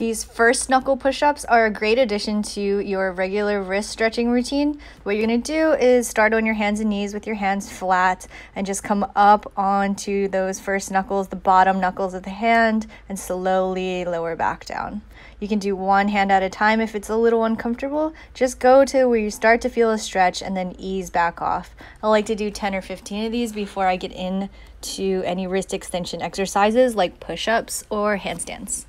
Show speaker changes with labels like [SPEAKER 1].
[SPEAKER 1] These first knuckle push ups are a great addition to your regular wrist stretching routine. What you're gonna do is start on your hands and knees with your hands flat and just come up onto those first knuckles, the bottom knuckles of the hand, and slowly lower back down. You can do one hand at a time if it's a little uncomfortable. Just go to where you start to feel a stretch and then ease back off. I like to do 10 or 15 of these before I get into any wrist extension exercises like push ups or handstands.